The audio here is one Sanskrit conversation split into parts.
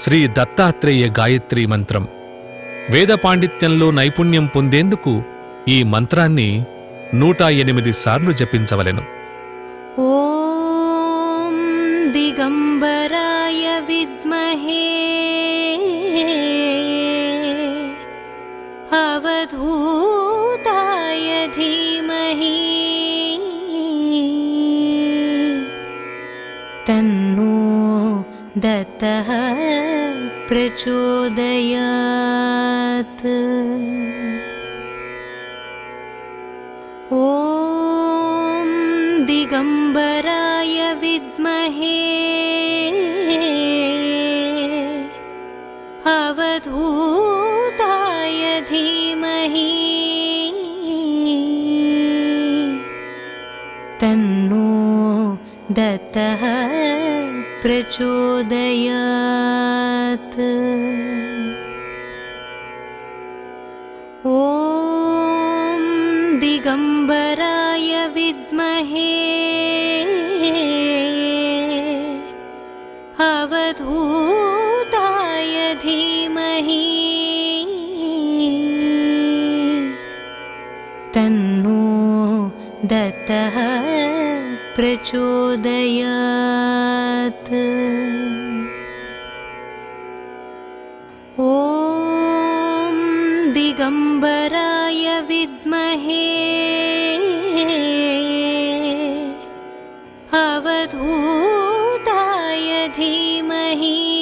శ్రీ దత్తాత్రేయ గాయత్రీ మంత్రం. వేద పాండిత్యంలో నైపుణ్యం పొందేందుకు ఈ మంత్రాన్ని నూట ఎనిమిది సార్లు జపించవలెను. ఓం దిగంబరాయ విద్మహే. అవధూతాయ ధీమహి. తన్నో దత్తః प्रचोदयात्। ॐ दिगम्बराय विद्महे। अवधूताय धीमहि। तन्नो दत्तः प्रचोदयात् ॐ दिगम्बराय विद्महे। अवधूताय धीमहि। तन्नो दत्तः प्रचोदयात् ॐ दिगम्बराय विद्महे। अवधूताय धीमहि।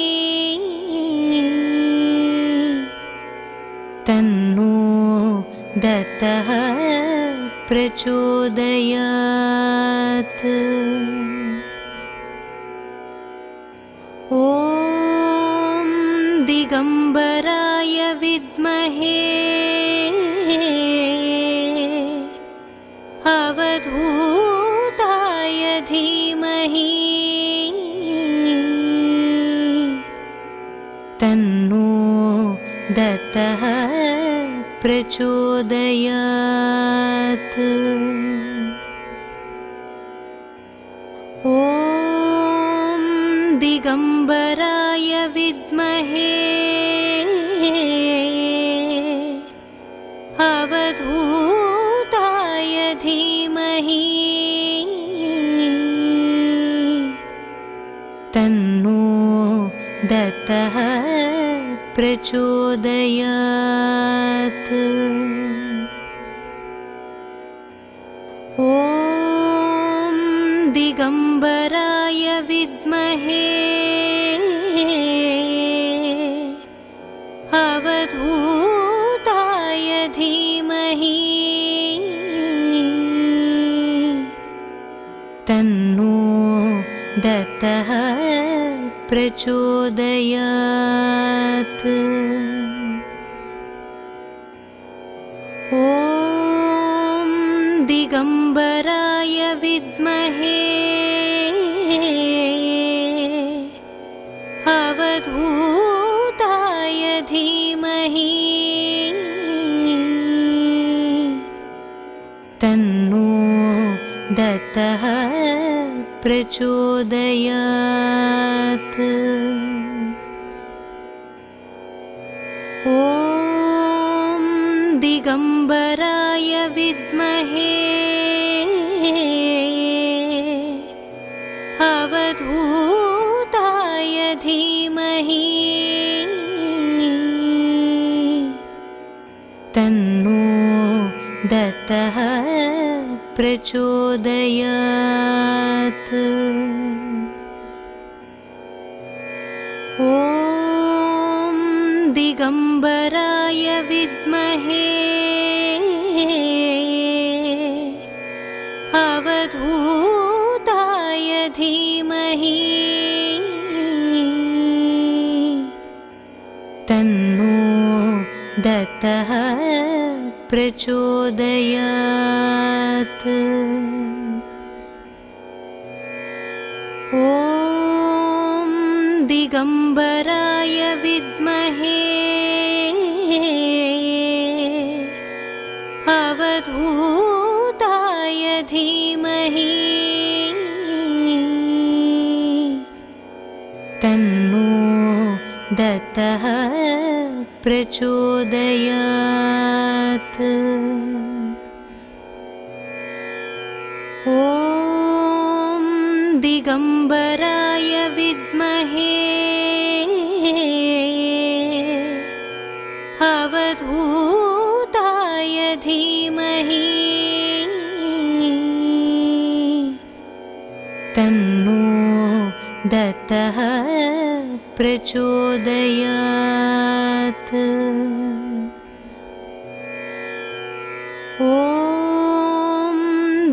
तन्नो दत्तः प्रचोदयात् प्रचोदयात्। ॐ दिगम्बराय विद्महे अवधूताय धीमहि। तन्नो दत्तः प्रचोदयात्। ॐ दिगम्बराय विद्महे। अवधूताय धीमहि। तन्नो दत्तः प्रचोदयात्। ॐ दिगम्बराय विद्महे। अवधूताय धीमहि। तन्नो दत्तः प्रचोदयात् ॐ दिगम्बराय विद्महे। अवधूताय धीमहि। तन्नो दत्तः प्रचोदयात् तन्नो दत्तः प्रचोदयात्। ॐ दिगम्बराय विद्महे अवधूताय धीमहि। तन्नो दत्तः प्रचोदयात्। ॐ दिगम्बराय विद्महे। अवधूताय धीमहि। तन्नो दत्तः प्रचोदयात् ॐ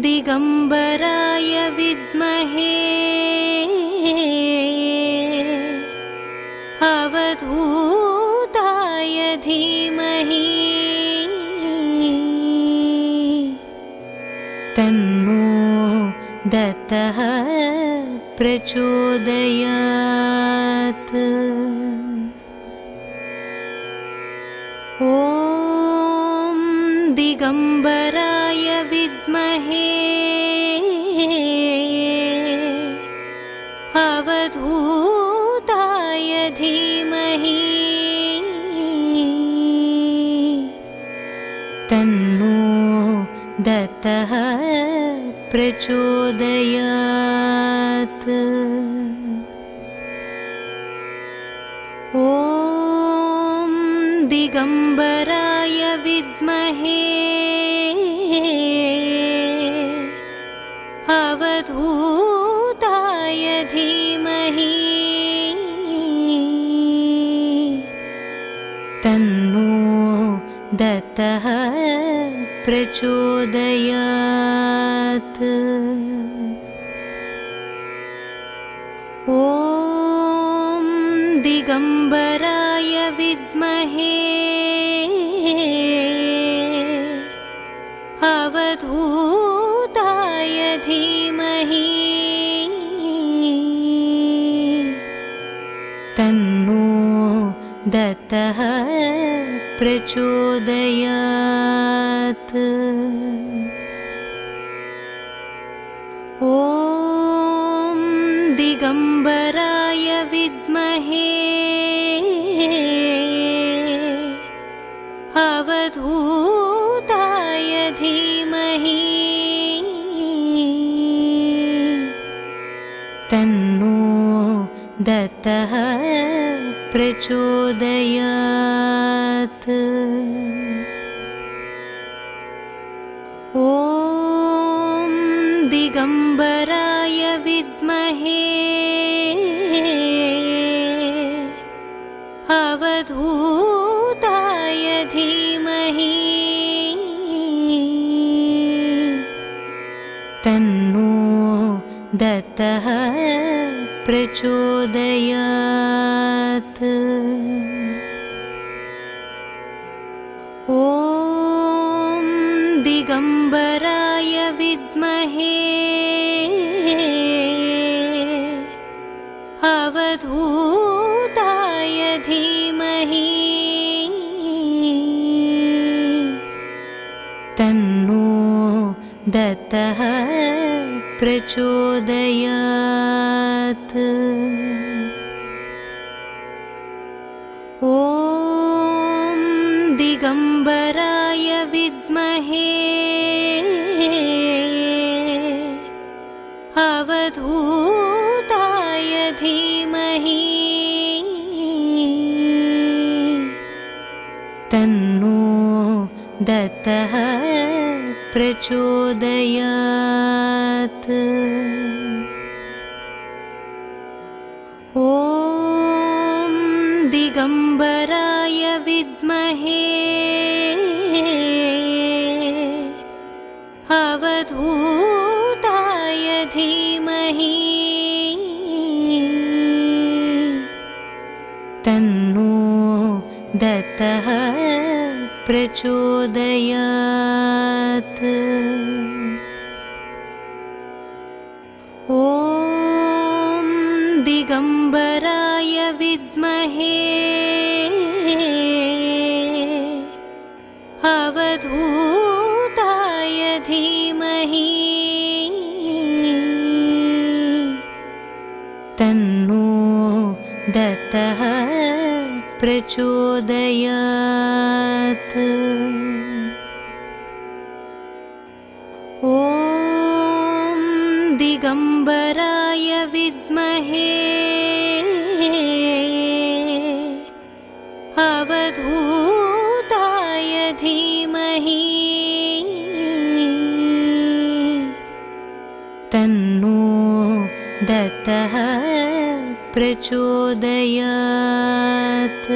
दिगम्बराय विद्महे। अवधूताय धीमहि। तन्नो दत्तः प्रचोदयात् दिगम्बराय विद्महे। अवधूताय धीमहि। तन्नो दत्तः प्रचोदयात् दत्तः प्रचोदयात्। ॐ दिगम्बराय विद्महे। अवधूताय धीमहि। तन्नो दत्तः प्रचोदयात्। ॐ दिगम्बराय विद्महे अवधूताय धीमहि। तन्नो दत्तः प्रचोदयात् ॐ दिगम्बराय विद्महे। अवधूताय धीमहि। तन्नो दत्तः प्रचोदयात् दत्तः प्रचोदयात्। ॐ दिगम्बराय विद्महे अवधूताय धीमहि। तन्नो दत्तः प्रचोदयात्। ॐ दिगम्बराय विद्महे। अवधूताय धीमहि। तन्नो दत्तः प्रचोदयात् ॐ दिगम्बराय विद्महे। अवधूताय धीमहि। तन्नो दत्तः प्रचोदयात् दत्तः प्रचोदयात्।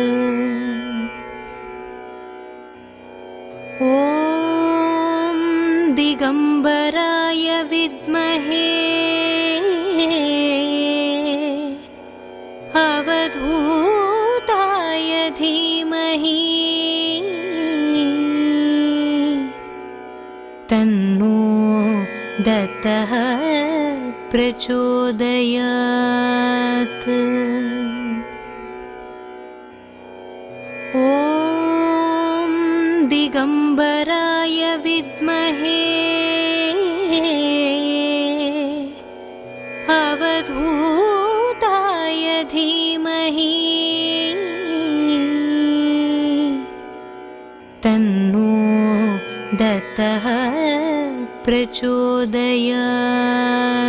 ॐ दिगम्बराय विद्महे। अवधूताय धीमहि। तन्नो दत्तः प्रचोदयात्। ॐ दिगम्बराय विद्महे। अवधूताय धीमहि। तन्नो दत्तः प्रचोदयात्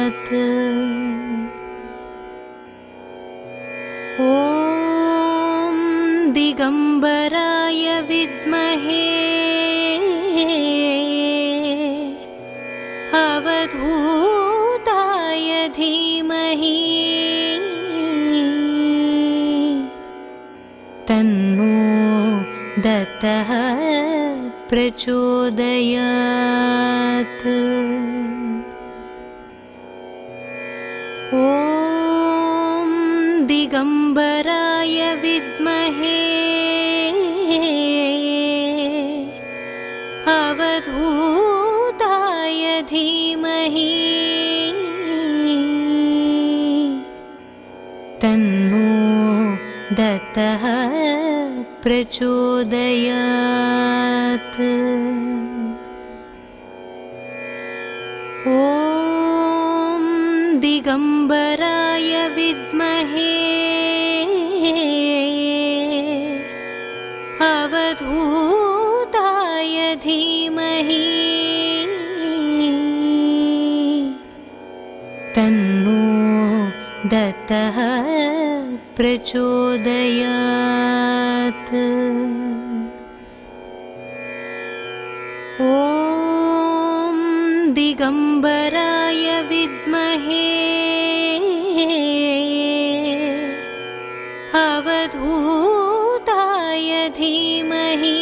दत्तः प्रचोदयात्। ॐ दिगम्बराय विद्महे। अवधूताय धीमहि। तन्नो दत्तः प्रचोदयात्। ॐ दिगम्बराय विद्महे अवधूताय धीमहि। तन्नो दत्तः प्रचोदयात् ॐ दिगम्बराय विद्महे। अवधूताय धीमहि।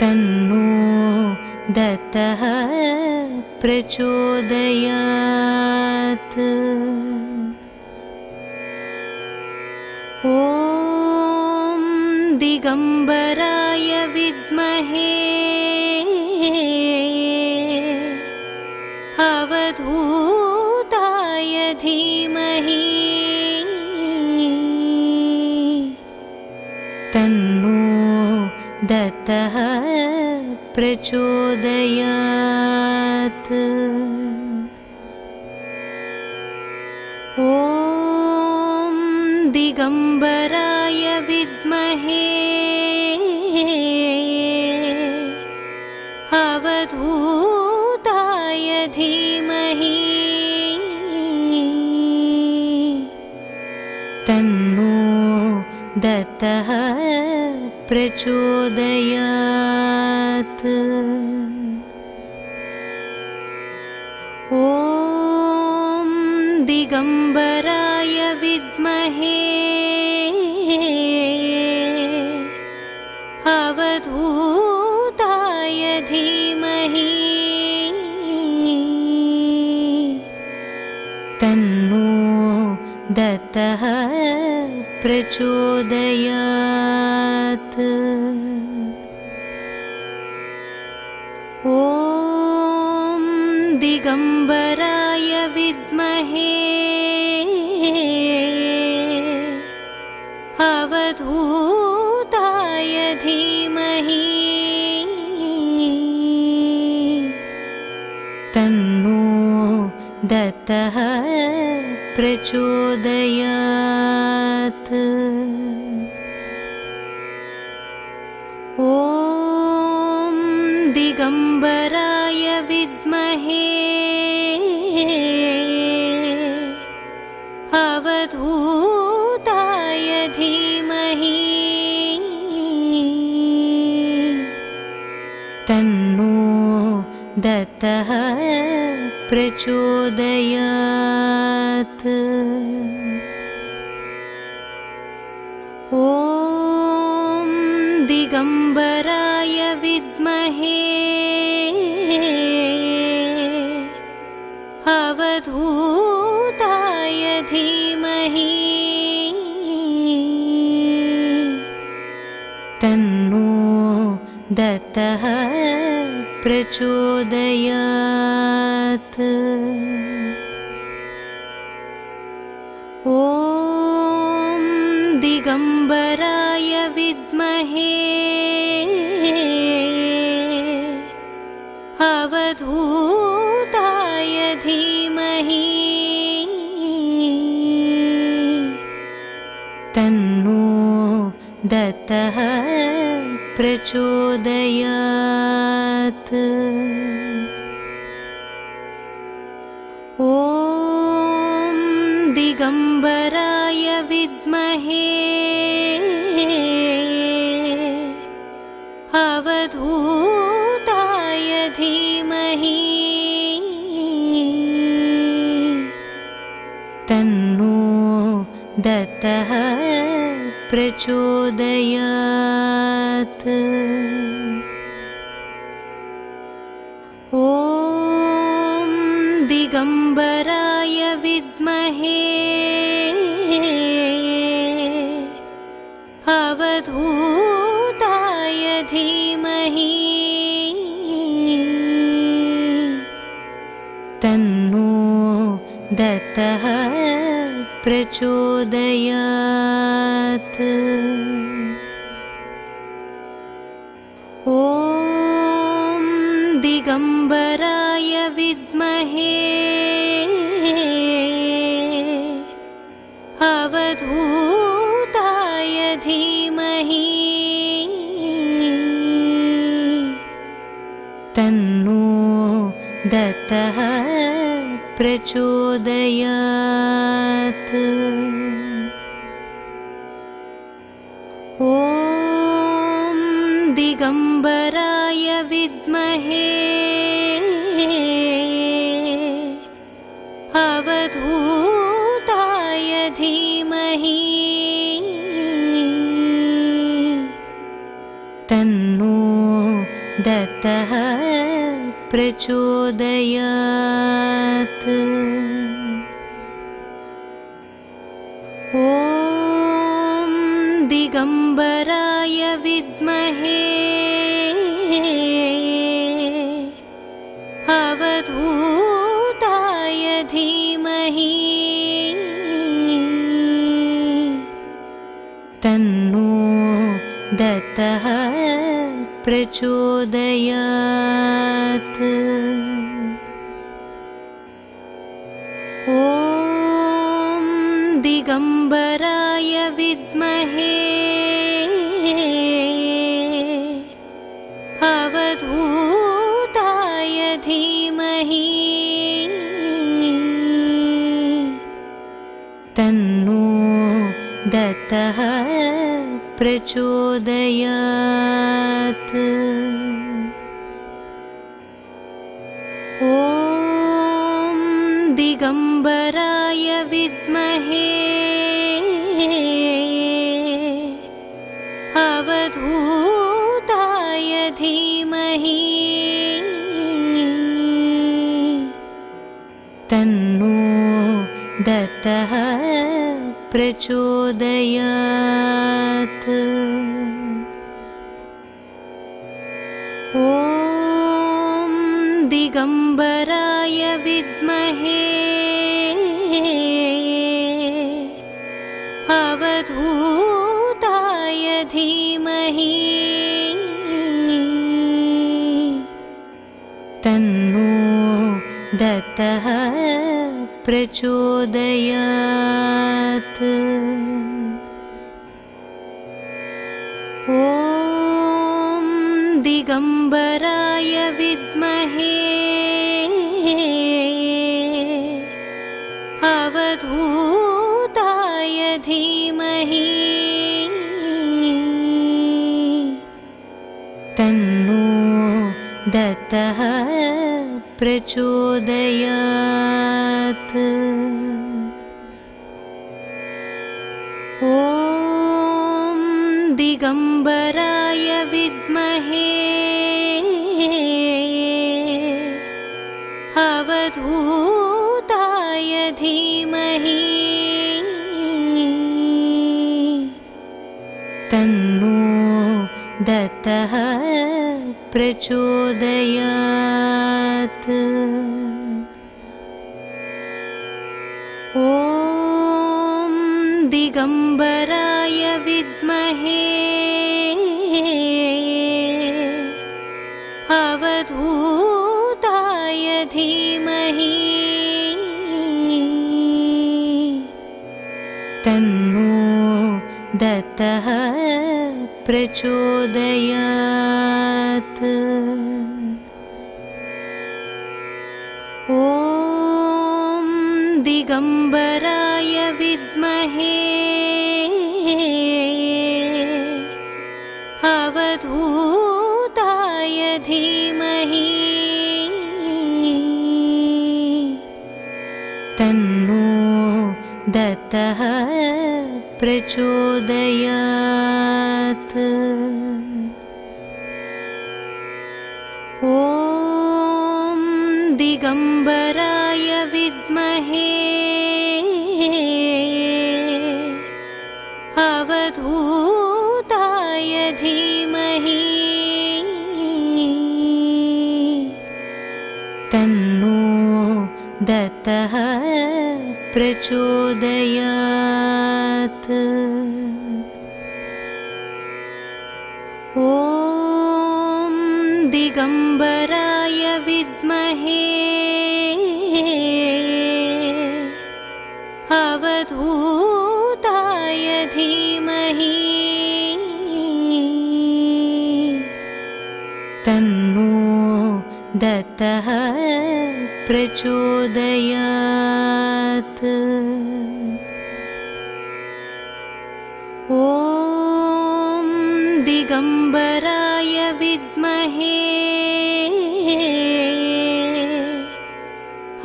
तन्नो दत्तः प्रचोदयात् प्रचोदयात्। ॐ दिगम्बराय विद्महे अवधूताय धीमहि। तन्नो दत्तः प्रचोदयात्। ॐ दिगम्बराय विद्महे। अवधूताय धीमहि। तन्नो दत्तः प्रचोदयात् प्रचोदयात्। ॐ दिगम्बराय विद्महे अवधूताय धीमहि। तन्नो दत्तः प्रचोदयात्। ॐ दिगम्बराय विद्महे। अवधूताय धीमहि। तन्नो दत्तः प्रचोदयात् ॐ दिगम्बराय विद्महे। अवधूताय धीमहि। तन्नो दत्तः प्रचोदयात् दत्तः प्रचोदयात्। ॐ दिगम्बराय विद्महे। अवधूताय धीमहि। तन्नो दत्तः प्रचोदयात्। ॐ दिगम्बराय विद्महे अवधूताय धीमहि। तन्नो दत्तः प्रचोदयात् ॐ दिगम्बराय विद्महे अवधूताय धीमहि तन्नो दत्तः प्रचोदयात् दिगम्बराय विद्महे। अवधूताय धीमहि। तन्नो दत्तः प्रचोदयात् दत्तः प्रचोदयात्। ॐ दिगम्बराय विद्महे। अवधूताय धीमहि। तन्नो दत्तः प्रचोदयात्। ॐ दिगम्बराय विद्महे। अवधूताय धीमहि। तन्नो दत्तः प्रचोदयात् ॐ दिगम्बराय विद्महे। अवधूताय धीमहि। तन्नो दत्तः प्रचोदयात् तन्नो दत्तः प्रचोदयात्। ॐ दिगम्बराय विद्महे अवधूताय धीमहि। तन्नो दत्तः प्रचोदयात्। ॐ दिगम्बराय विद्महे अवधूताय धीमहि। तन्नो दत्तः ॐ दिगम्बराय विद्महे। अवधूताय धीमहि। तन्नो दत्तः प्रचोदयात् दत्तः प्रचोदयात्। ॐ दिगम्बराय विद्महे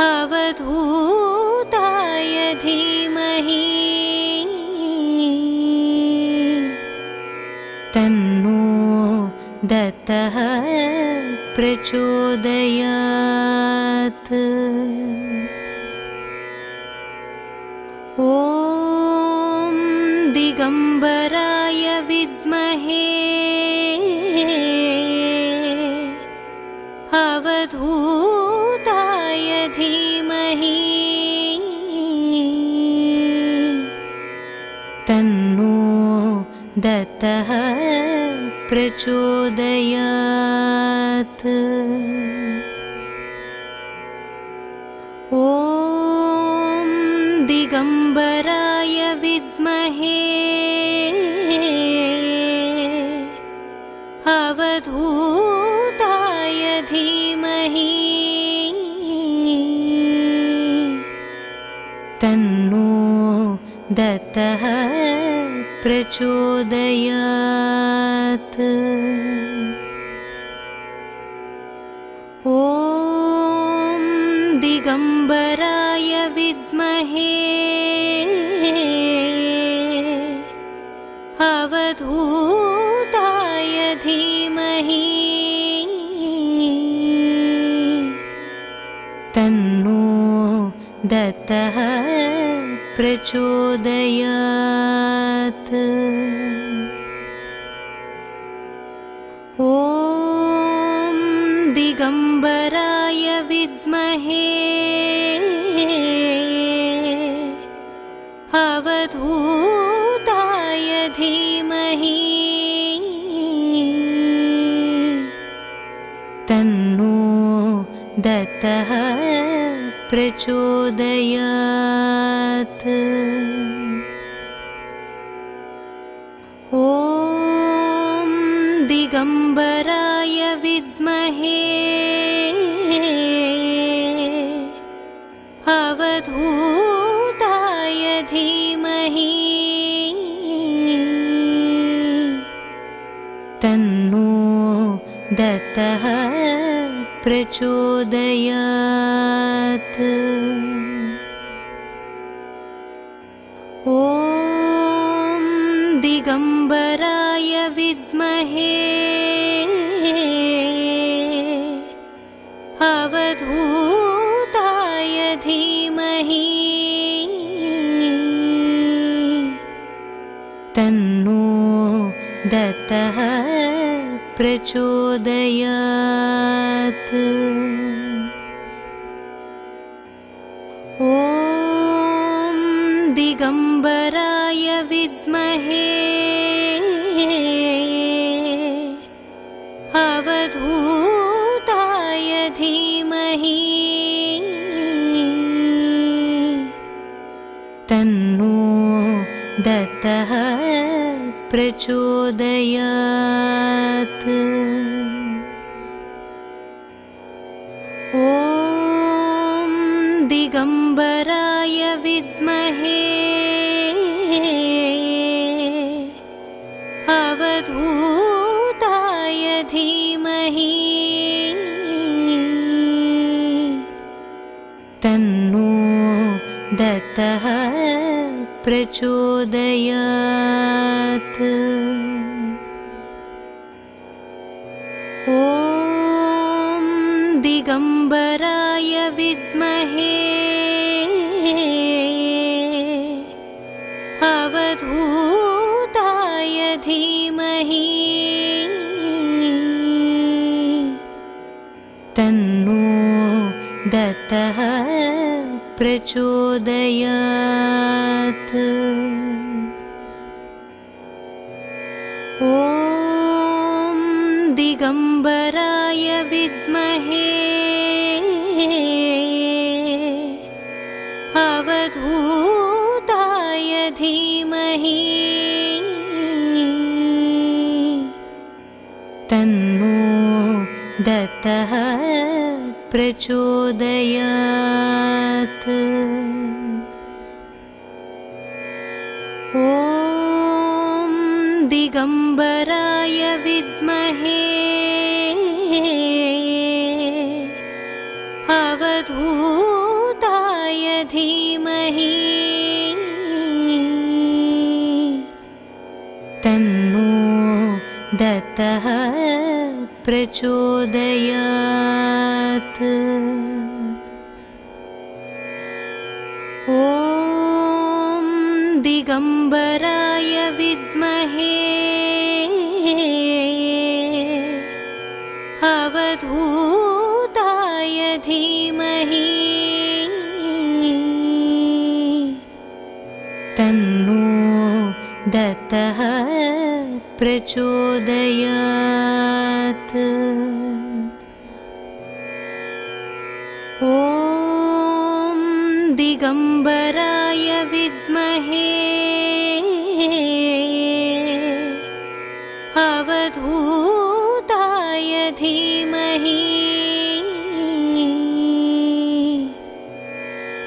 अवधूताय धीमहि। तन्नो दत्तः प्रचोदयात्। ॐ दिगम्बराय विद्महे। अवधूताय धीमहि। तन्नो दत्तः प्रचोदयात् ॐ दिगम्बराय विद्महे। अवधूताय धीमहि। तन्नो दत्तः प्रचोदयात् दत्तः प्रचोदयात्। ॐ दिगम्बराय विद्महे। अवधूताय धीमहि। तन्नो दत्तः प्रचोदयात्। ॐ दिगम्बराय विद्महे अवधूताय धीमहि। तन्नो दत्तः प्रचोदयात् ॐ दिगम्बराय विद्महे अवधूताय धीमहि तन्नो दत्तः प्रचोदयात् दिगम्बराय विद्महे। अवधूताय धीमहि। तन्नो दत्तः प्रचोदयात् प्रचोदयात् प्रचोदयात्। ॐ दिगम्बराय विद्महे अवधूताय धीमहि। तन्नो दत्तः प्रचोदयात् ॐ दिगम्बराय विद्महे अवधूताय धीमहि तन्नो दत्तः प्रचोदयात् प्रचोदयात्। ॐ दिगम्बराय विद्महे। अवधूताय धीमहि।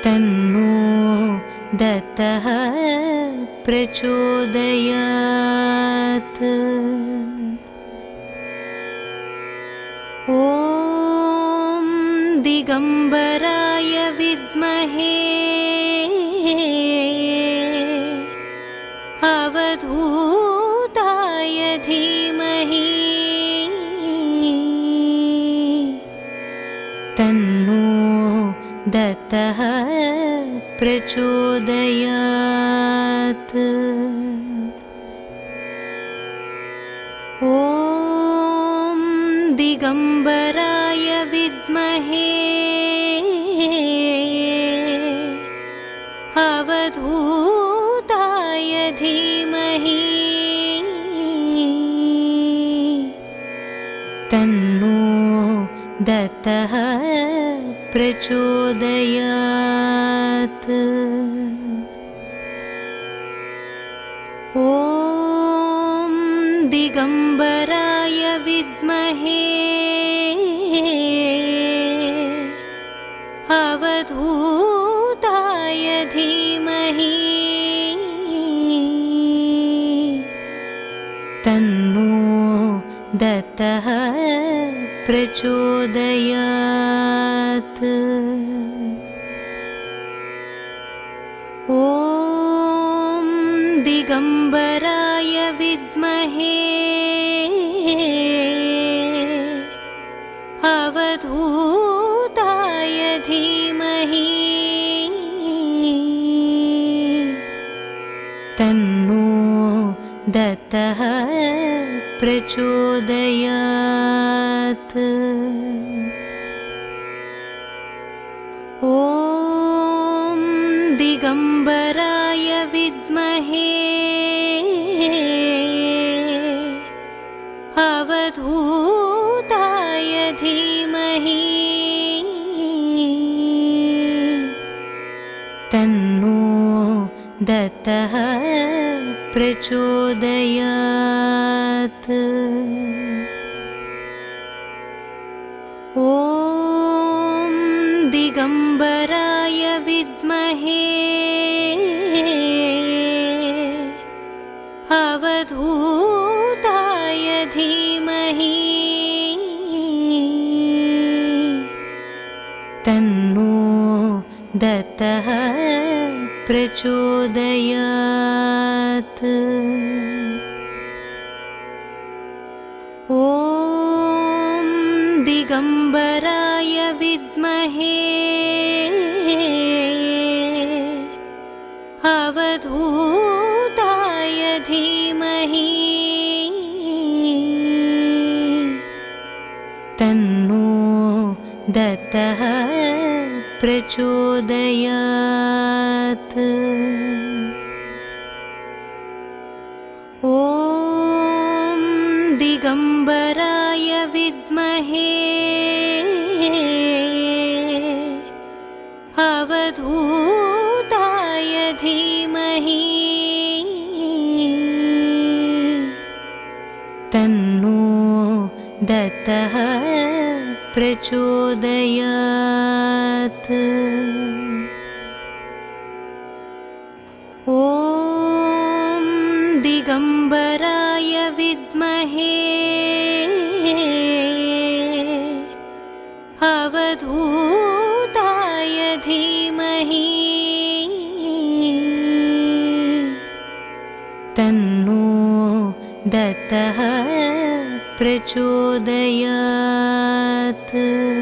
तन्नो दत्तः प्रचोदयात्। ॐ दिगम्बराय विद्महे। अवधूताय धीमहि। तन्नो दत्तः प्रचोदयात् ॐ दिगम्बराय विद्महे। अवधूताय धीमहि। तन्नो दत्तः प्रचोदयात् दत्तः प्रचोदयात्। ॐ दिगम्बराय विद्महे। अवधूताय धीमहि। तन्नो दत्तः प्रचोदयात्। ॐ दिगम्बराय विद्महे। अवधूताय धीमहि। तन्नो दत्तः प्रचोदयात् दत्तः प्रचोदयात्। ॐ दिगम्बराय विद्महे। अवधूताय धीमहि। तन्नो दत्तः प्रचोदयात्। ॐ दिगम्बराय विद्महे। अवधूताय धीमहि। तन्नो दत्तः प्रचोदयात् ॐ दिगम्बराय विद्महे। अवधूताय धीमहि। तन्नो दत्तः प्रचोदयात्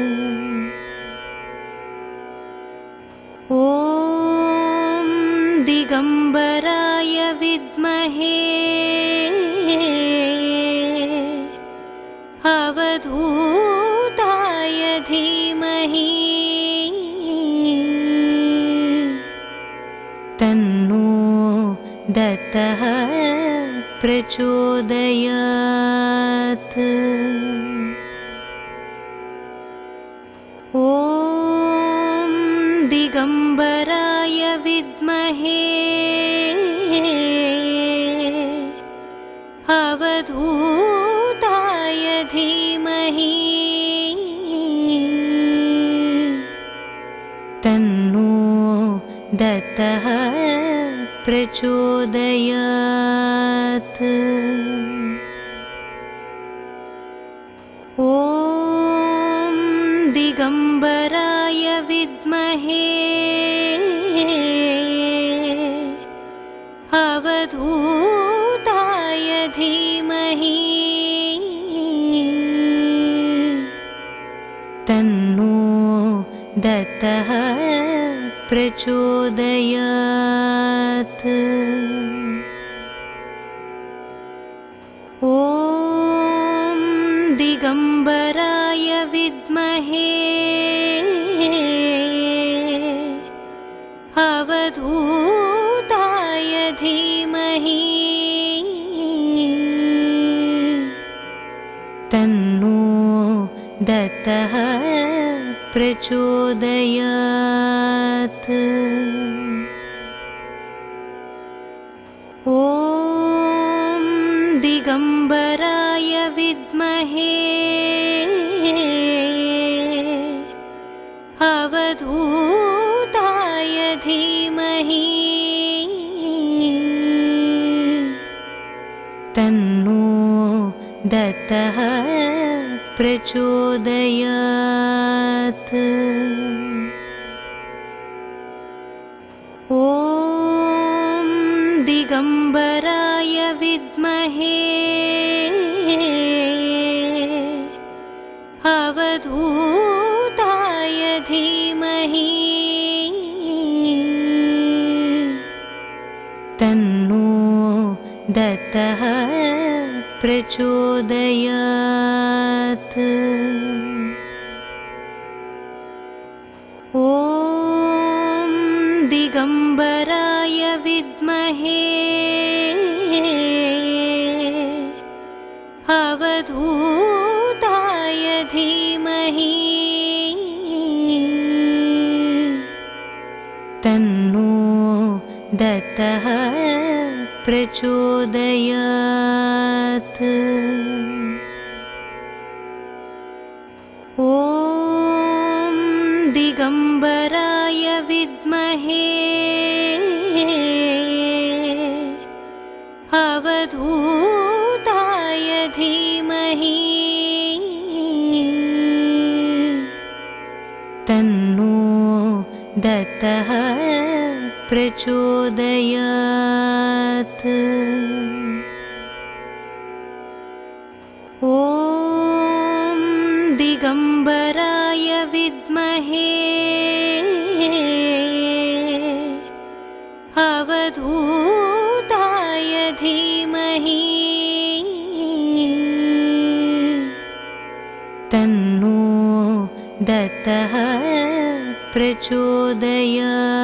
दत्तः प्रचोदयात्। ॐ दिगम्बराय विद्महे अवधूताय धीमहि। तन्नो दत्तः प्रचोदयात् ॐ दिगम्बराय विद्महे। अवधूताय धीमहि। तन्नो दत्तः प्रचोदयात् ॐ दिगम्बराय विद्महे। अवधूताय धीमहि। तन्नो दत्तः प्रचोदयात् दत्तः प्रचोदयात् प्रचोदयात् ॐ दिगम्बराय विद्महे। अवधूताय धीमहि। तन्नो दत्तः प्रचोदयात् ॐ दिगम्बराय विद्महे। अवधूताय धीमहि। तन्नो दत्तः प्रचोदयात् दिगम्बराय विद्महे। अवधूताय धीमहि। तन्नो दत्तः प्रचोदयात्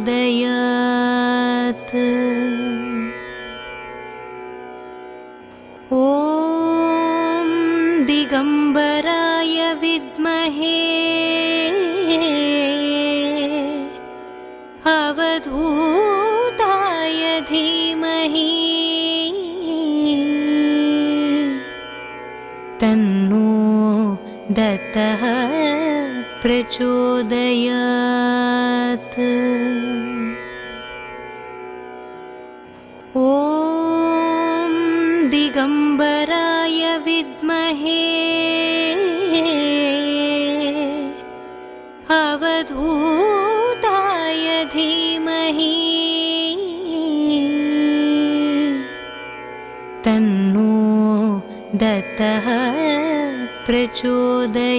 प्रचोदयात् ॐ दिगम्बराय विद्महे। अवधूताय धीमहि। तन्नो दत्तः प्रचोदयात् अवधूताय धीमहि। तन्नो दत्तः प्रचोदयात्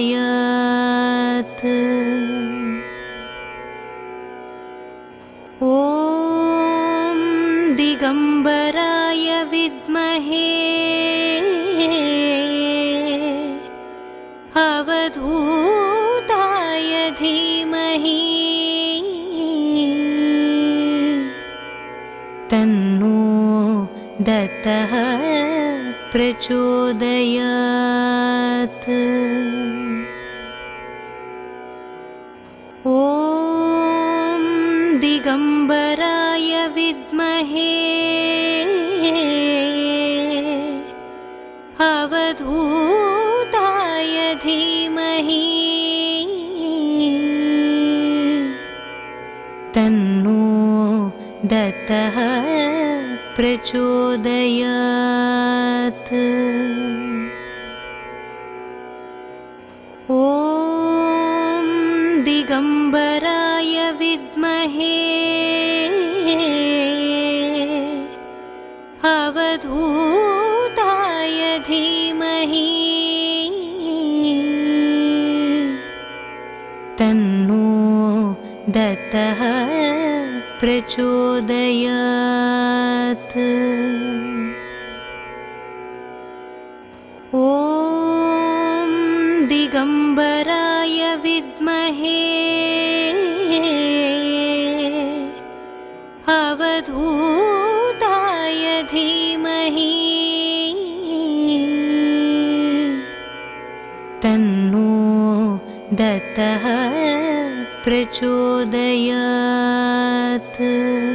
दत्तः प्रचोदयात् प्रचोदयात् ॐ दिगम्बराय विद्महे। अवधूताय धीमहि। तन्नो दत्तः प्रचोदयात् ॐ दिगम्बराय विद्महे। अवधूताय धीमहि। तन्नो दत्तः प्रचोदयात्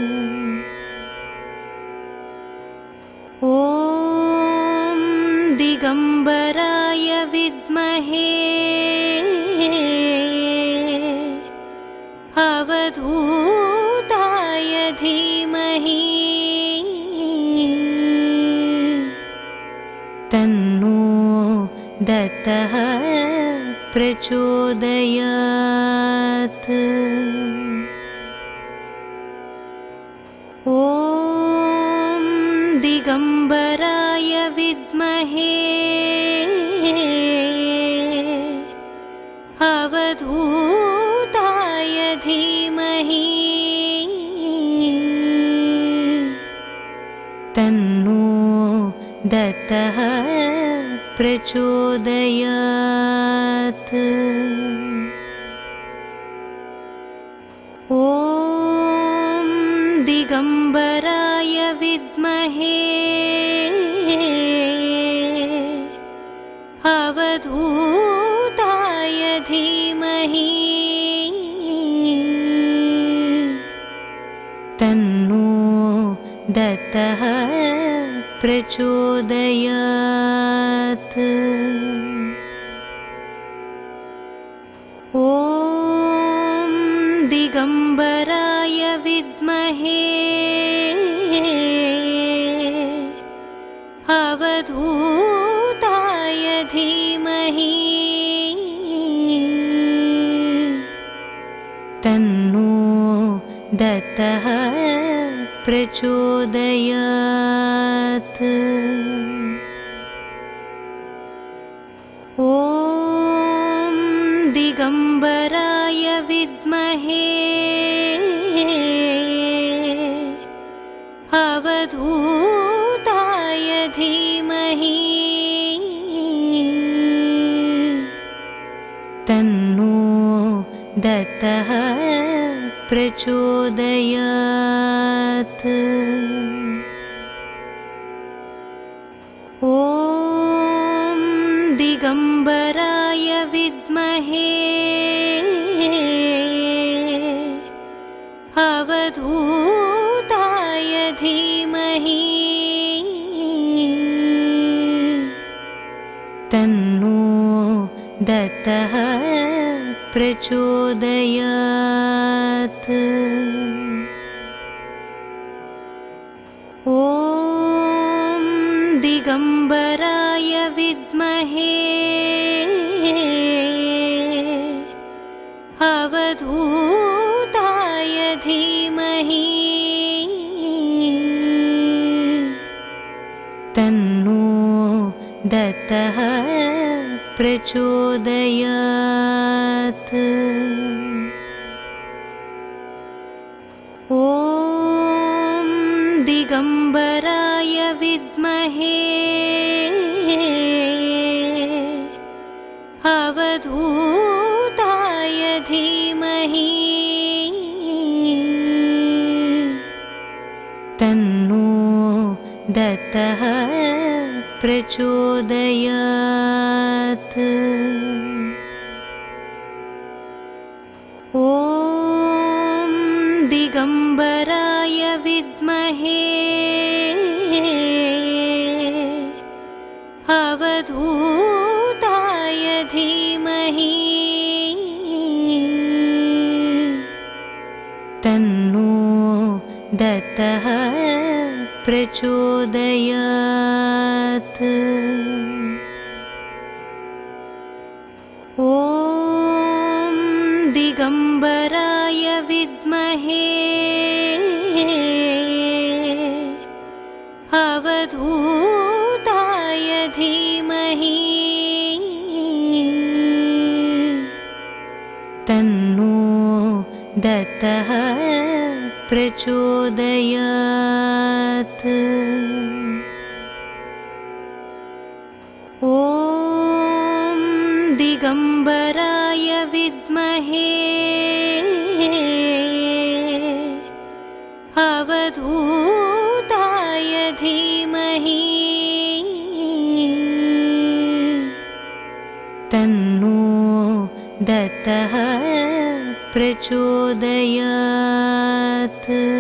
दत्तः प्रचोदयात्। ॐ दिगम्बराय विद्महे अवधूताय धीमहि। तन्नो दत्तः प्रचोदयात्। ॐ दिगम्बराय विद्महे। अवधूताय धीमहि। तन्नो दत्तः प्रचोदयात् ॐ दिगम्बराय विद्महे। अवधूताय धीमहि। तन्नो दत्तः प्रचोदयात् प्रचोदयात्। ॐ दिगम्बराय विद्महे। अवधूताय धीमहि। तन्नो दत्तः प्रचोदयात् ॐ दिगम्बराय विद्महे। अवधूताय धीमहि। तन्नो दत्तः प्रचोदयात् प्रचोदयात्। ॐ दिगम्बराय विद्महे अवधूताय धीमहि। तन्नो दत्तः प्रचोदयात्। ॐ दिगम्बराय विद्महे। अवधूताय धीमहि। तन्नो दत्तः ॐ दिगम्बराय विद्महे। अवधूताय धीमहि। तन्नो दत्तः प्रचोदयात्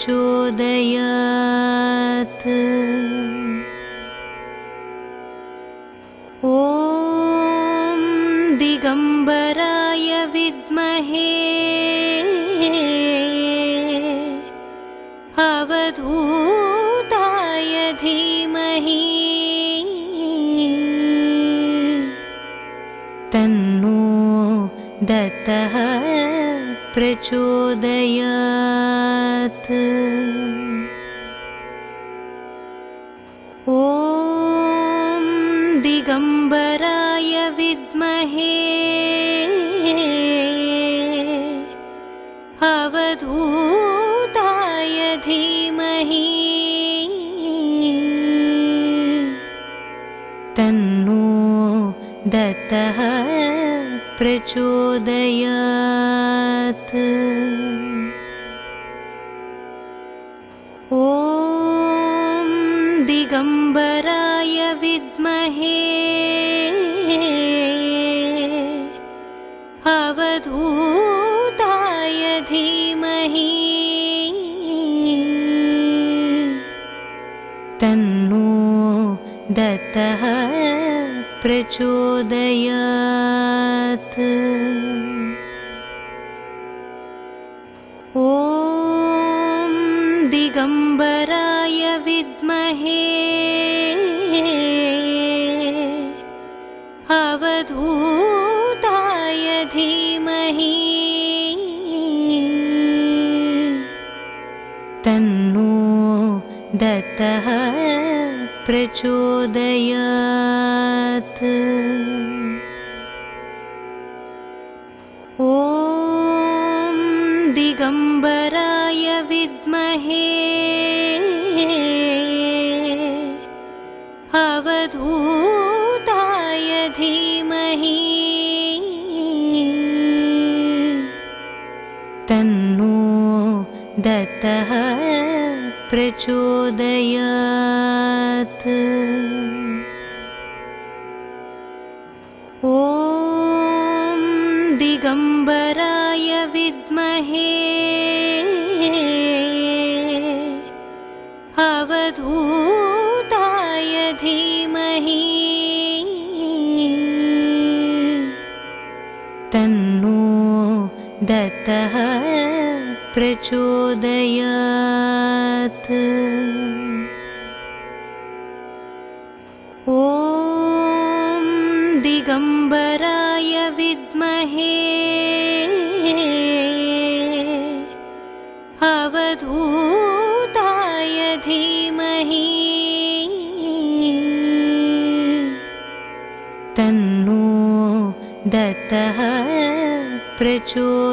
प्रचोदयात्। ॐ दिगम्बराय विद्महे अवधूताय धीमहि। तन्नो दत्तः प्रचोदयात् प्रचोदयात् ॐ दिगम्बराय विद्महे। अवधूताय धीमहि। तन्नो दत्तः प्रचोदयात् तन्नो दत्तः प्रचोदयात्। ॐ दिगम्बराय विद्महे अवधूताय धीमहि। तन्नो दत्तः प्रचोदयात्। ॐ दिगम्बराय विद्महे। अवधूताय धीमहि। तन्नो दत्तः प्रचोदयात् ॐ दिगम्बराय विद्महे अवधूताय धीमहि तन्नो दत्तः प्रचोदयात्